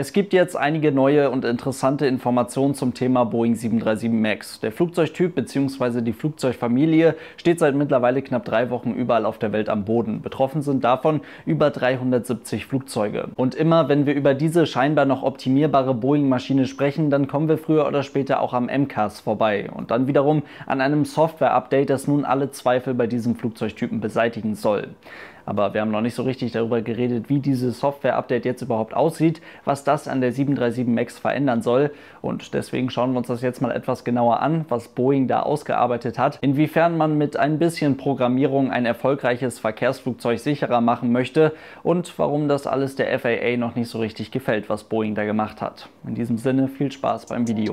Es gibt jetzt einige neue und interessante Informationen zum Thema Boeing 737 MAX. Der Flugzeugtyp bzw. die Flugzeugfamilie steht seit mittlerweile knapp drei Wochen überall auf der Welt am Boden. Betroffen sind davon über 370 Flugzeuge. Und immer wenn wir über diese scheinbar noch optimierbare Boeing-Maschine sprechen, dann kommen wir früher oder später auch am MCAS vorbei. Und dann wiederum an einem Software-Update, das nun alle Zweifel bei diesem Flugzeugtypen beseitigen soll. Aber wir haben noch nicht so richtig darüber geredet, wie dieses Software-Update jetzt überhaupt aussieht, was das an der 737 MAX verändern soll. Und deswegen schauen wir uns das jetzt mal etwas genauer an, was Boeing da ausgearbeitet hat, inwiefern man mit ein bisschen Programmierung ein erfolgreiches Verkehrsflugzeug sicherer machen möchte und warum das alles der FAA noch nicht so richtig gefällt, was Boeing da gemacht hat. In diesem Sinne viel Spaß beim Video.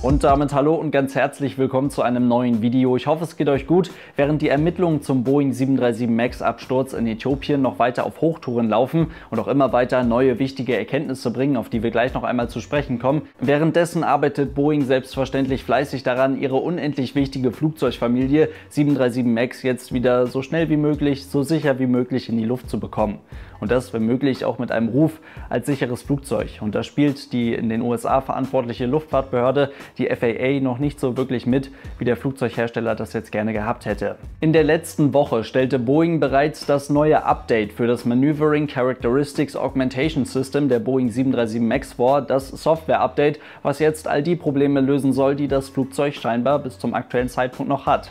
Und damit hallo und ganz herzlich willkommen zu einem neuen Video. Ich hoffe, es geht euch gut. Während die Ermittlungen zum Boeing 737 MAX Absturz in Äthiopien noch weiter auf Hochtouren laufen und auch immer weiter neue wichtige Erkenntnisse bringen, auf die wir gleich noch einmal zu sprechen kommen. Währenddessen arbeitet Boeing selbstverständlich fleißig daran, ihre unendlich wichtige Flugzeugfamilie 737 MAX jetzt wieder so schnell wie möglich, so sicher wie möglich in die Luft zu bekommen. Und das, wenn möglich, auch mit einem Ruf als sicheres Flugzeug. Und da spielt die in den USA verantwortliche Luftfahrtbehörde, die FAA, noch nicht so wirklich mit, wie der Flugzeughersteller das jetzt gerne gehabt hätte. In der letzten Woche stellte Boeing bereits das neue Update für das Maneuvering Characteristics Augmentation System der Boeing 737 MAX vor, das Software-Update, was jetzt all die Probleme lösen soll, die das Flugzeug scheinbar bis zum aktuellen Zeitpunkt noch hat.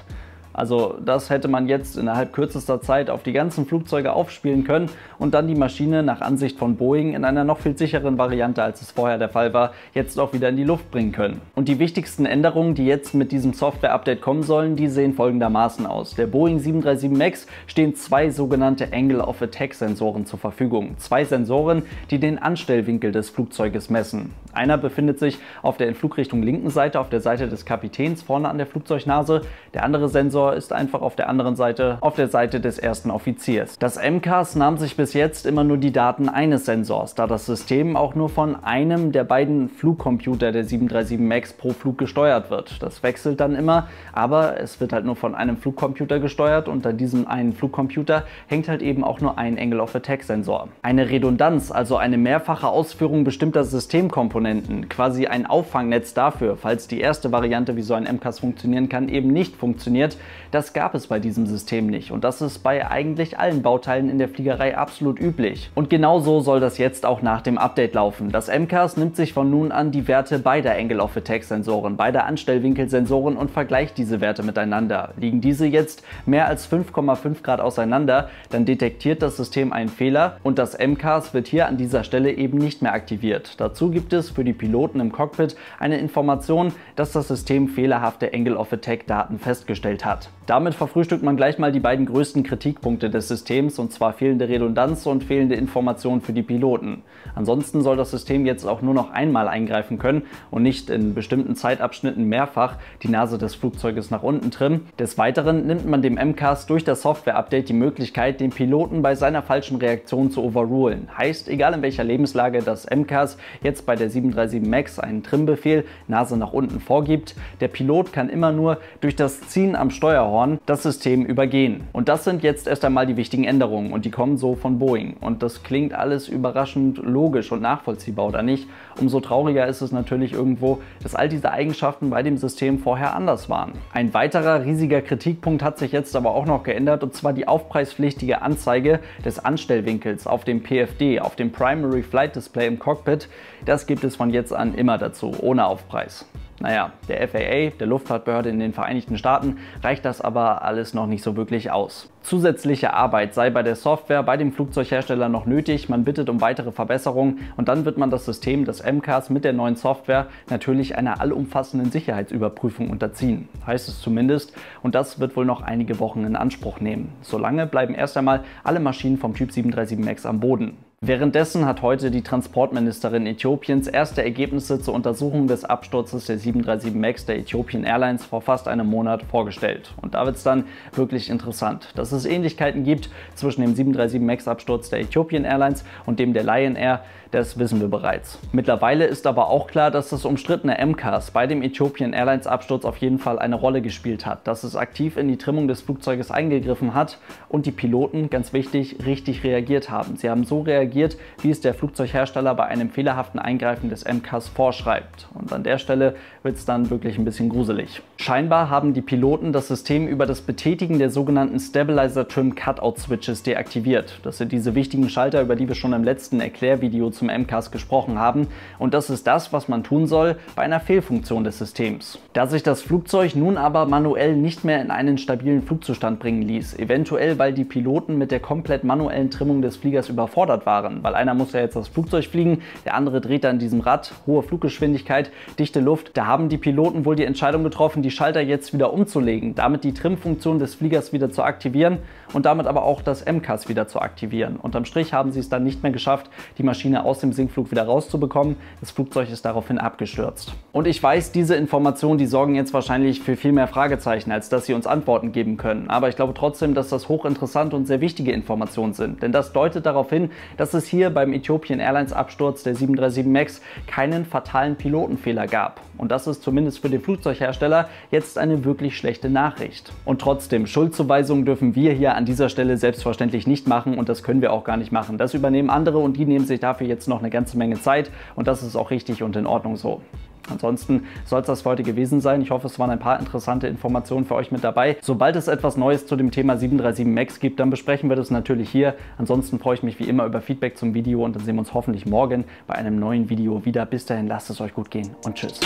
Also das hätte man jetzt innerhalb kürzester Zeit auf die ganzen Flugzeuge aufspielen können und dann die Maschine nach Ansicht von Boeing in einer noch viel sicheren Variante, als es vorher der Fall war, jetzt auch wieder in die Luft bringen können. Und die wichtigsten Änderungen, die jetzt mit diesem Software-Update kommen sollen, die sehen folgendermaßen aus. Der Boeing 737 MAX stehen zwei sogenannte Angle of Attack Sensoren zur Verfügung. Zwei Sensoren, die den Anstellwinkel des Flugzeuges messen. Einer befindet sich auf der in Flugrichtung linken Seite, auf der Seite des Kapitäns vorne an der Flugzeugnase. Der andere Sensor Sensor ist einfach auf der anderen Seite, auf der Seite des ersten Offiziers. Das MCAS nahm sich bis jetzt immer nur die Daten eines Sensors, da das System auch nur von einem der beiden Flugcomputer der 737 MAX pro Flug gesteuert wird. Das wechselt dann immer, aber es wird halt nur von einem Flugcomputer gesteuert und an diesem einen Flugcomputer hängt halt eben auch nur ein Angle of Attack Sensor. Eine Redundanz, also eine mehrfache Ausführung bestimmter Systemkomponenten, quasi ein Auffangnetz dafür, falls die erste Variante, wie so ein MCAS funktionieren kann, eben nicht funktioniert, das gab es bei diesem System nicht und das ist bei eigentlich allen Bauteilen in der Fliegerei absolut üblich. Und genau so soll das jetzt auch nach dem Update laufen. Das MCAS nimmt sich von nun an die Werte beider Angle of Attack Sensoren, beider Anstellwinkelsensoren und vergleicht diese Werte miteinander. Liegen diese jetzt mehr als 5,5 Grad auseinander, dann detektiert das System einen Fehler und das MCAS wird hier an dieser Stelle eben nicht mehr aktiviert. Dazu gibt es für die Piloten im Cockpit eine Information, dass das System fehlerhafte Angle of Attack Daten festgestellt hat. Damit verfrühstückt man gleich mal die beiden größten Kritikpunkte des Systems, und zwar fehlende Redundanz und fehlende Informationen für die Piloten. Ansonsten soll das System jetzt auch nur noch einmal eingreifen können und nicht in bestimmten Zeitabschnitten mehrfach die Nase des Flugzeuges nach unten trimmen. Des Weiteren nimmt man dem MCAS durch das Software-Update die Möglichkeit, den Piloten bei seiner falschen Reaktion zu overrulen. Heißt, egal in welcher Lebenslage das MCAS jetzt bei der 737 MAX einen Trimbefehl Nase nach unten vorgibt, der Pilot kann immer nur durch das Ziehen am Steuer Steuerhorn das System übergehen. Und das sind jetzt erst einmal die wichtigen Änderungen und die kommen so von Boeing. Und das klingt alles überraschend logisch und nachvollziehbar oder nicht. Umso trauriger ist es natürlich irgendwo, dass all diese Eigenschaften bei dem System vorher anders waren. Ein weiterer riesiger Kritikpunkt hat sich jetzt aber auch noch geändert und zwar die aufpreispflichtige Anzeige des Anstellwinkels auf dem PFD, auf dem Primary Flight Display im Cockpit. Das gibt es von jetzt an immer dazu, ohne Aufpreis. Naja, der FAA, der Luftfahrtbehörde in den Vereinigten Staaten, reicht das aber alles noch nicht so wirklich aus. Zusätzliche Arbeit sei bei der Software bei dem Flugzeughersteller noch nötig, man bittet um weitere Verbesserungen und dann wird man das System des MCAS mit der neuen Software natürlich einer allumfassenden Sicherheitsüberprüfung unterziehen. Heißt es zumindest und das wird wohl noch einige Wochen in Anspruch nehmen. Solange bleiben erst einmal alle Maschinen vom Typ 737 MAX am Boden. Währenddessen hat heute die Transportministerin Äthiopiens erste Ergebnisse zur Untersuchung des Absturzes der 737 MAX der Ethiopian Airlines vor fast einem Monat vorgestellt. Und da wird es dann wirklich interessant, dass es Ähnlichkeiten gibt zwischen dem 737 MAX Absturz der Ethiopian Airlines und dem der Lion Air das wissen wir bereits. Mittlerweile ist aber auch klar, dass das umstrittene MCAS bei dem Ethiopian Airlines Absturz auf jeden Fall eine Rolle gespielt hat, dass es aktiv in die Trimmung des Flugzeuges eingegriffen hat und die Piloten, ganz wichtig, richtig reagiert haben. Sie haben so reagiert, wie es der Flugzeughersteller bei einem fehlerhaften Eingreifen des MCAS vorschreibt. Und an der Stelle wird es dann wirklich ein bisschen gruselig. Scheinbar haben die Piloten das System über das Betätigen der sogenannten Stabilizer Trim Cutout Switches deaktiviert. Das sind diese wichtigen Schalter, über die wir schon im letzten Erklärvideo zum MCAS gesprochen haben. Und das ist das, was man tun soll bei einer Fehlfunktion des Systems. Da sich das Flugzeug nun aber manuell nicht mehr in einen stabilen Flugzustand bringen ließ, eventuell weil die Piloten mit der komplett manuellen Trimmung des Fliegers überfordert waren, weil einer muss ja jetzt das Flugzeug fliegen, der andere dreht dann diesem Rad, hohe Fluggeschwindigkeit, dichte Luft. Da haben die Piloten wohl die Entscheidung getroffen, die Schalter jetzt wieder umzulegen, damit die Trimmfunktion des Fliegers wieder zu aktivieren und damit aber auch das MCAS wieder zu aktivieren. Unterm Strich haben sie es dann nicht mehr geschafft, die Maschine aus dem Sinkflug wieder rauszubekommen. Das Flugzeug ist daraufhin abgestürzt. Und ich weiß, diese Informationen, die sorgen jetzt wahrscheinlich für viel mehr Fragezeichen, als dass sie uns Antworten geben können. Aber ich glaube trotzdem, dass das hochinteressante und sehr wichtige Informationen sind. Denn das deutet darauf hin, dass es hier beim Ethiopian Airlines Absturz der 737 MAX keinen fatalen Pilotenfehler gab. Und das ist zumindest für den Flugzeughersteller jetzt eine wirklich schlechte Nachricht. Und trotzdem, Schuldzuweisungen dürfen wir hier an dieser Stelle selbstverständlich nicht machen und das können wir auch gar nicht machen. Das übernehmen andere und die nehmen sich dafür jetzt noch eine ganze Menge Zeit und das ist auch richtig und in Ordnung so. Ansonsten soll es das für heute gewesen sein. Ich hoffe, es waren ein paar interessante Informationen für euch mit dabei. Sobald es etwas Neues zu dem Thema 737 MAX gibt, dann besprechen wir das natürlich hier. Ansonsten freue ich mich wie immer über Feedback zum Video und dann sehen wir uns hoffentlich morgen bei einem neuen Video wieder. Bis dahin, lasst es euch gut gehen und tschüss.